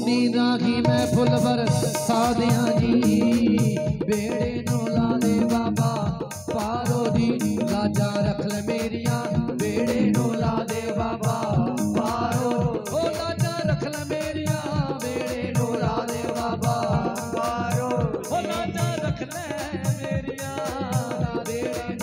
ਪੀਰਾਂ ਨੇ ਆਉਣਾ ਜਿੰਨੀ ਰਾਹੀ ਮੇਰੇ ਪੀਰਾਂ ਨੇ ਆਉਣਾ ਓਨੀ ਰਾਹੀ ਮੈਂ ਫੁੱਲ ਵਰਸਾ ਦਿਆਂ ਜੀ ਬੇੜੇ ਨੂੰ ਲਾ ਦੇ ਬਾਬਾ ਪਾਰੋ ਦੀ ਲਾਜਾ ਰੱਖ ਲੈ ਮੇਰੀਆਂ ਬੇੜੇ ਨੂੰ ਲਾ ਦੇ ਬਾਬਾ ਪਾਰੋ ਓ ਲਾਜਾ ਰੱਖ ਲੈ ਮੇਰੀਆਂ ਬੇੜੇ ਨੂੰ ਲਾ ਦੇ ਬਾਬਾ ਪਾਰੋ ਓ ਲਾਜਾ ਰੱਖ ਲੈ ਮੇਰੀਆਂ ਬੇੜੇ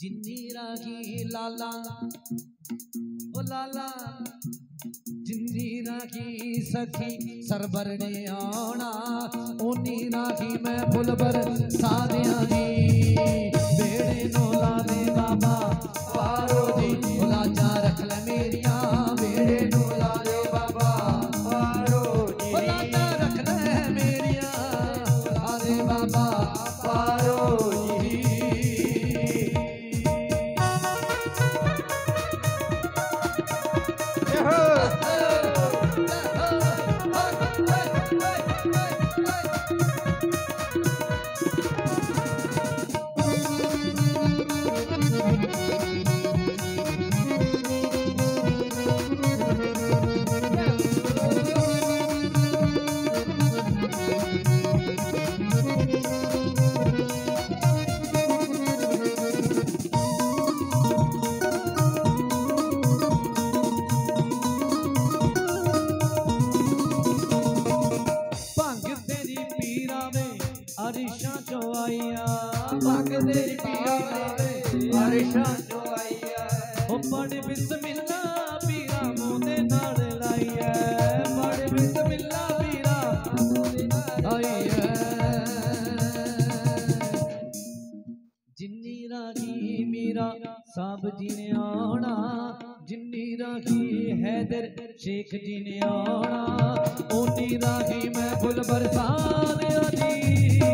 ਜਿੰਨੀ ਰਾਗੀ ਲਾਲਾ ਉਹ ਲਾਲਾ, ਜਿੰਨੀ ਰਾਗੀ ਸਖੀ ਸਰਬਰ ਨੇ ਆਉਣਾ ਉਨੀ ਰਾਗੀ ਮੈਂ ਫੁੱਲਬਰ ਸਾਧਿਆਂ ਦੀ। जो आइया मीरा तेरी पीरा लावे बारिशां जो आइया ओ पढ़ बिस्मिल्ला पीरा मुँह साहब जी ने आना जिनी रागी हैदर शेख जी ने आना उन्नी रागी मैं फुल बरसा जी